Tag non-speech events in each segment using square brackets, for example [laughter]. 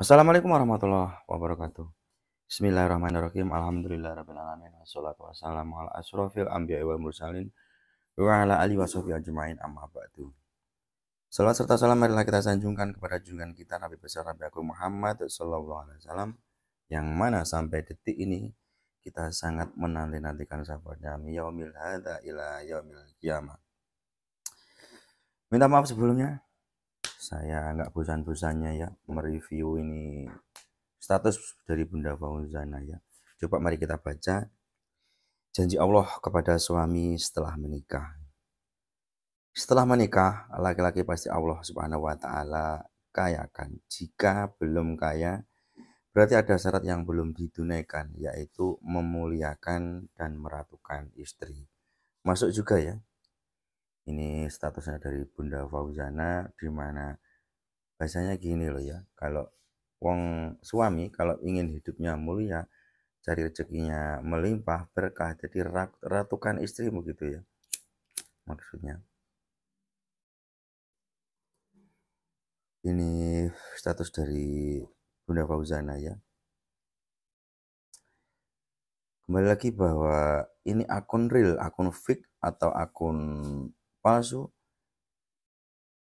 Assalamualaikum warahmatullahi wabarakatuh. Bismillahirrahmanirrahim. Alhamdulillahirrahmanirrahim. Assalatu wassalamu ala asrofil anbiya wal mursalin wa ala alihi wa sahbihi ajma'in amma ba'du. Salam serta salam marilah kita sanjungkan kepada junjungan kita Nabi besar Nabi Agung Muhammad sallallahu alaihi wasallam yang mana sampai detik ini kita sangat menanti-nantikan sahabatnya yaumil hadza ila yaumil kiamah. Minta maaf sebelumnya saya nggak bosan-bosannya ya mereview ini status dari Bunda Fauzana ya. Coba mari kita baca janji Allah kepada suami setelah menikah. Setelah menikah, laki-laki pasti Allah Subhanahu wa taala kayakan. Jika belum kaya, berarti ada syarat yang belum ditunaikan yaitu memuliakan dan meratukan istri. Masuk juga ya ini statusnya dari Bunda Fauzana di mana bahasanya gini loh ya kalau wong suami kalau ingin hidupnya mulia cari rezekinya melimpah berkah jadi ratukan istri begitu ya maksudnya. Ini status dari Bunda Fauzana ya. Kembali lagi bahwa ini akun real akun fake atau akun palsu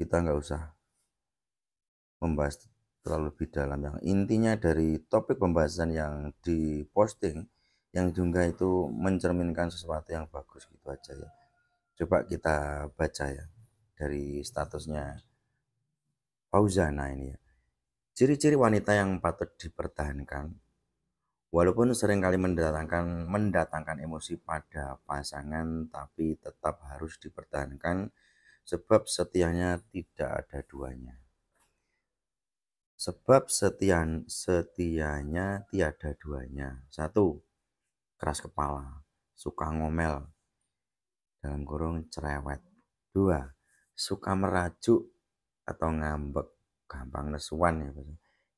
kita nggak usah membahas terlalu lebih dalam. Yang intinya dari topik pembahasan yang diposting yang juga itu mencerminkan sesuatu yang bagus gitu aja ya. Coba kita baca ya dari statusnya Fauzana ini ya. Ciri-ciri wanita yang patut dipertahankan walaupun sering kali mendatangkan mendatangkan emosi pada pasangan tapi tetap harus dipertahankan sebab setianya tidak ada duanya. Sebab setian setianya tiada duanya. Satu keras kepala suka ngomel dalam kurung cerewet. Dua suka merajuk atau ngambek gampang nesuan ya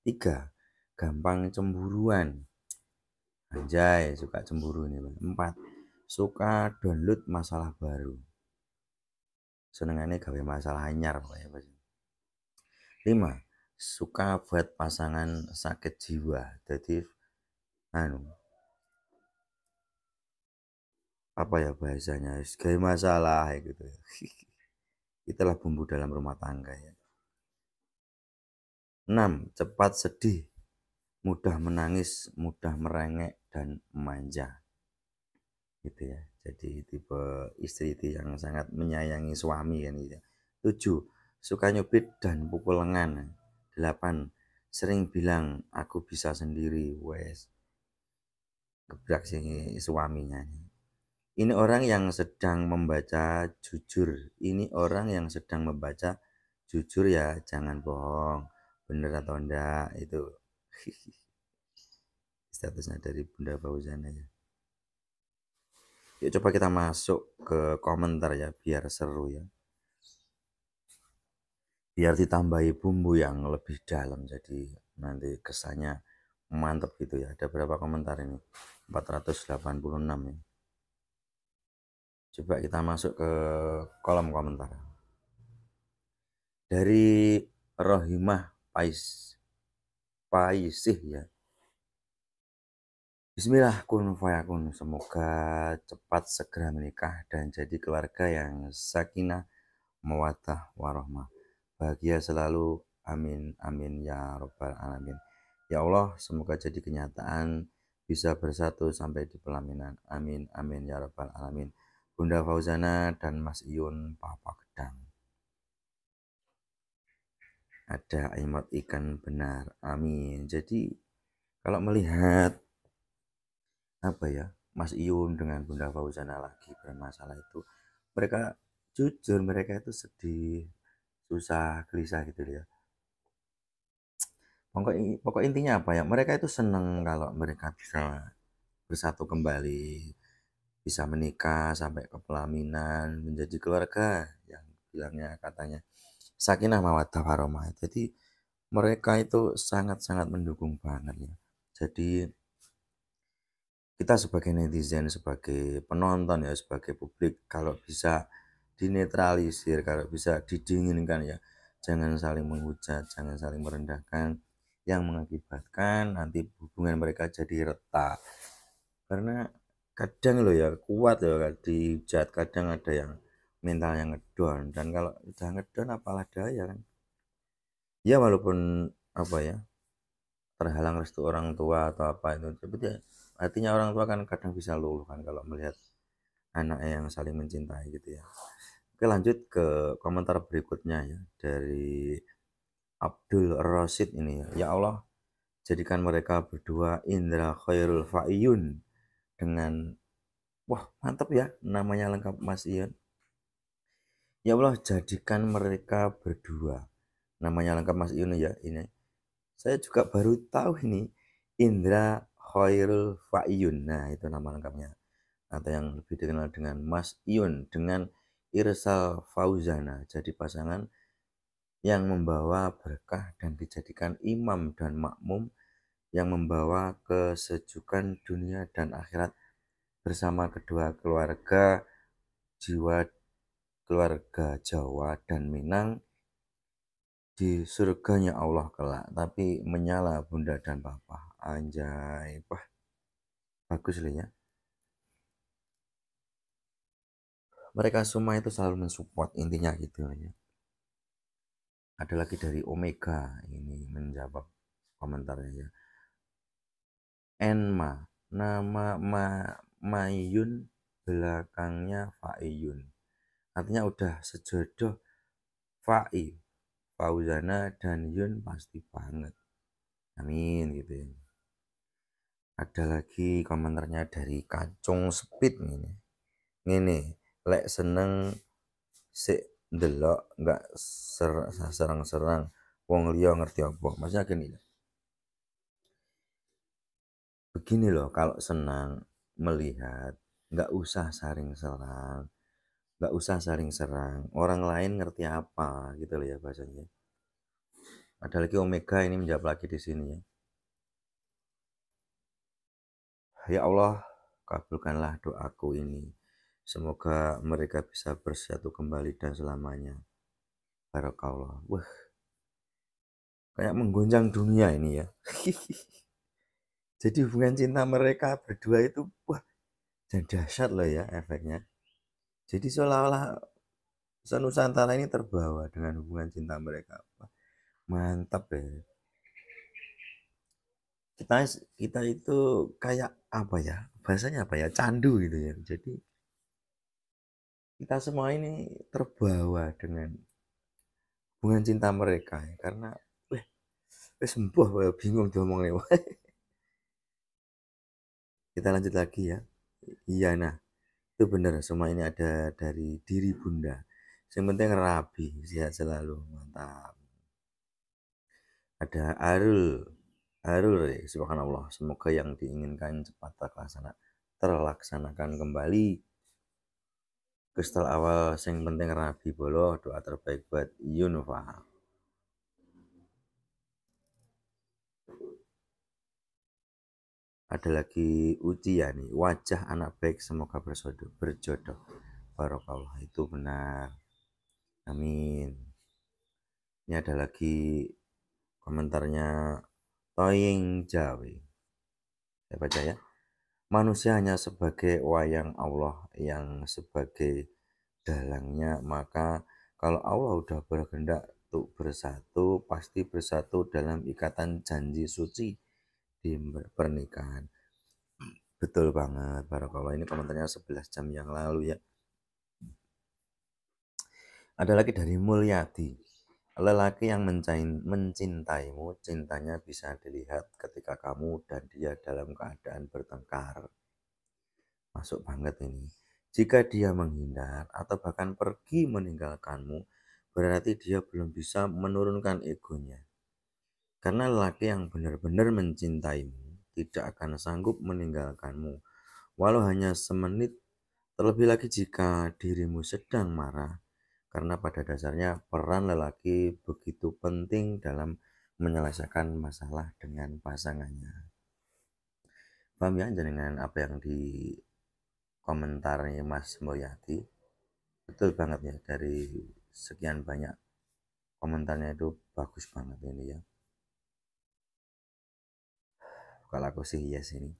tiga gampang cemburuan Anjay, suka cemburu nih bang. Empat, suka download masalah baru. Senengannya gawe masalah anyar pokoknya bang. Lima, suka buat pasangan sakit jiwa. Jadi, anu, apa ya bahasanya, gawe masalah gitu. [laughs] Itulah bumbu dalam rumah tangga ya. Enam, cepat sedih mudah menangis, mudah merengek dan manja. Gitu ya. Jadi tipe istri itu yang sangat menyayangi suami kan gitu. Tujuh, suka nyubit dan pukul lengan. Delapan, sering bilang aku bisa sendiri, wes. Gebrak si suaminya. Ini orang yang sedang membaca jujur. Ini orang yang sedang membaca jujur ya, jangan bohong. Bener atau enggak itu [laughs] statusnya dari Bunda Fauzana ya yuk coba kita masuk ke komentar ya biar seru ya. Biar ditambahi bumbu yang lebih dalam jadi nanti kesannya mantap gitu ya. Ada berapa komentar ini? 486 ya. Coba kita masuk ke kolom komentar. Dari Rohimah Pais Paisih ya. Bismillah kun fayakun. Semoga cepat segera menikah dan jadi keluarga yang sakinah, mawadah, warohmah. Bahagia selalu. Amin. Amin ya robbal alamin. Ya Allah, semoga jadi kenyataan bisa bersatu sampai di pelaminan. Amin. Amin ya robbal alamin. Bunda Fauzana dan Mas Iyun Papa Gedang ada emot ikan benar amin. Jadi kalau melihat apa ya Mas Iyun dengan Bunda Fauzana lagi bermasalah itu mereka jujur mereka itu sedih susah gelisah gitu ya. Pokok pokok intinya apa ya mereka itu seneng kalau mereka bisa bersatu kembali bisa menikah sampai ke pelaminan menjadi keluarga bilangnya katanya sakinah mawaddah warahmah. Jadi mereka itu sangat-sangat mendukung banget ya. Jadi kita sebagai netizen, sebagai penonton ya, sebagai publik kalau bisa dinetralisir, kalau bisa didinginkan ya, jangan saling menghujat, jangan saling merendahkan. yang mengakibatkan nanti hubungan mereka jadi retak karena kadang loh ya kuat loh di chat kadang ada yang mental yang ngedon dan kalau udah ngedon apalah daya kan? Ya walaupun apa ya terhalang restu orang tua atau apa itu tapi ya artinya orang tua kan kadang bisa luluh kan kalau melihat anak yang saling mencintai gitu ya. Oke lanjut ke komentar berikutnya ya dari Abdul Rasid ini. Ya ya Allah jadikan mereka berdua indra khairul fa'iyun dengan wah mantap ya namanya lengkap Mas Ian ya Allah jadikan mereka berdua. Namanya lengkap Mas Ian ya ini. Saya juga baru tahu ini Indra Khairul Fa'iyun. Nah itu nama lengkapnya. Atau yang lebih dikenal dengan Mas Iun dengan Irsal Fauzana. Jadi pasangan yang membawa berkah dan dijadikan imam dan makmum yang membawa kesejukan dunia dan akhirat bersama kedua keluarga jiwa keluarga Jawa dan Minang di surganya Allah kelak tapi menyala bunda dan papa anjay wah bagus loh ya. Mereka semua itu selalu mensupport intinya gitu ya. Ada lagi dari Omega ini menjawab komentarnya ya. Enma nama Ma Mayun belakangnya Faiyun artinya udah sejodoh Fai Fauzana dan Yun pasti banget. Amin gitu ya. Ada lagi komentarnya dari Kacung Speed ini ini lek seneng si delok nggak ser serang-serang. Wong liya ngerti apa? Maksudnya gini begini loh kalau senang melihat nggak usah saring serang nggak usah saring serang orang lain ngerti apa gitu loh ya bahasanya ada lagi omega ini menjawab lagi di sini ya ya Allah kabulkanlah doaku ini Semoga mereka bisa bersatu kembali dan selamanya. Barakallah. Wah. Kayak menggoncang dunia ini ya. [laughs] Jadi hubungan cinta mereka berdua itu wah dan dahsyat loh ya efeknya. Jadi seolah-olah Nusantara ini terbawa dengan hubungan cinta mereka. Mantap ya. Kita kita itu kayak apa ya? Bahasanya apa ya? Candu gitu ya. Jadi kita semua ini terbawa dengan hubungan cinta mereka ya karena weh weh sembuh bingung ngomong lewat [laughs] kita lanjut lagi ya iya nah itu benar semua ini ada dari diri bunda. Yang penting rabi sehat selalu mantap. Ada Arul. Arul subhanallah semoga yang diinginkan cepat terlaksana terlaksanakan kembali. Kristal awal sing penting rabi bolo doa terbaik buat Yunfa ada lagi ujian nih wajah anak baik semoga berjodoh berjodoh. Barokallah itu benar. Amin. Ini ada lagi komentarnya Toying Jawi saya baca ya. Manusia hanya sebagai wayang Allah yang sebagai dalangnya, maka kalau Allah udah berkehendak untuk bersatu, pasti bersatu dalam ikatan janji suci di pernikahan. Betul banget, Barakallah. Ini komentarnya 11 jam yang lalu ya. Ada lagi dari Mulyadi. Lelaki yang mencintaimu, cintanya bisa dilihat ketika kamu dan dia dalam keadaan bertengkar. Masuk banget ini. Jika dia menghindar atau bahkan pergi meninggalkanmu, berarti dia belum bisa menurunkan egonya. Karena lelaki yang benar-benar mencintaimu tidak akan sanggup meninggalkanmu, walau hanya semenit. Terlebih lagi jika dirimu sedang marah, karena pada dasarnya peran lelaki begitu penting dalam menyelesaikan masalah dengan pasangannya. Paham ya dengan apa yang di komentarnya Mas Mulyadi? Betul banget ya dari sekian banyak komentarnya itu bagus banget ini ya. Kalakosi Hias ini.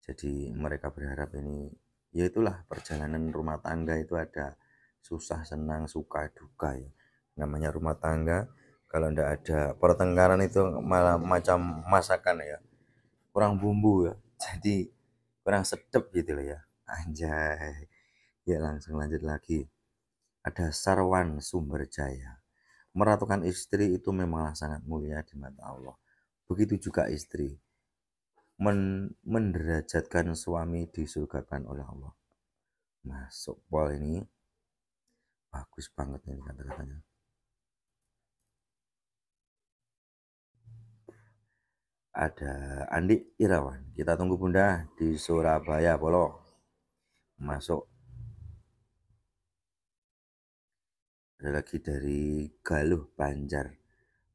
Jadi mereka berharap ini ya itulah perjalanan rumah tangga itu ada susah senang suka duka ya. Namanya rumah tangga kalau ndak ada pertengkaran itu malah macam masakan ya. Kurang bumbu ya. Jadi kurang sedap gitu loh ya. Anjay. Ya langsung lanjut lagi. Ada Sarwan Sumber Jaya meratukan istri itu memanglah sangat mulia di mata Allah. Begitu juga istri men menderajatkan suami disurgakan oleh Allah. Masuk pol ini bagus banget ini kata-katanya. Ada Andi Irawan kita tunggu bunda di Surabaya Polo masuk. Ada lagi dari Galuh Banjar.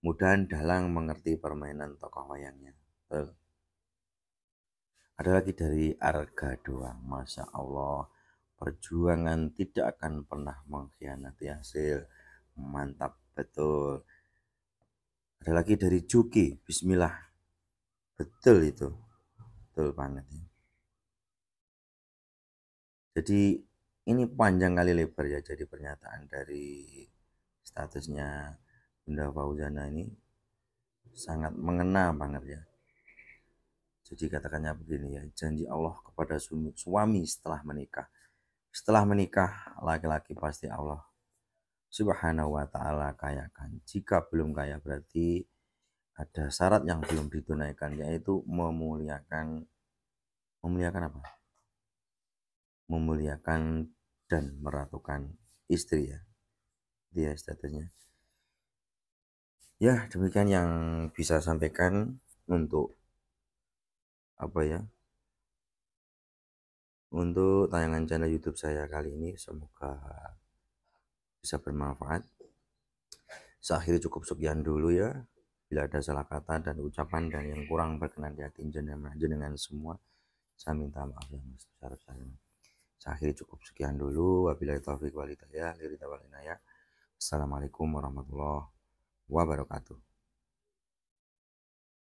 Mudahan Dalang mengerti permainan tokoh wayangnya ada lagi dari Arga doang Masya Allah. Perjuangan tidak akan pernah mengkhianati hasil. Mantap betul. Ada lagi dari Juki Bismillah. Betul itu. Betul banget ya. jadi ini panjang kali lebar ya jadi pernyataan dari statusnya Bunda Fauzana ini. Sangat mengena banget ya jadi katakannya begini ya janji Allah kepada suami setelah menikah setelah menikah, laki-laki pasti Allah subhanahu wa ta'ala kayakan. Jika belum kaya berarti ada syarat yang belum ditunaikan yaitu memuliakan memuliakan apa? Memuliakan dan meratukan istri ya. Dia statusnya. Ya, demikian yang bisa sampaikan untuk apa ya untuk tayangan channel YouTube saya kali ini. Semoga bisa bermanfaat. Saya akhiri cukup sekian dulu ya. Bila ada salah kata dan ucapan dan yang kurang berkenan di hati jenengan, jenengan semua, saya minta maaf yang besar-besarnya. Saya akhiri cukup sekian dulu. Wabillahi taufiq walhidayah. ya. Assalamualaikum warahmatullahi wabarakatuh.